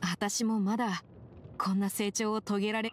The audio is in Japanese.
私もまだこん。な成長を遂げられ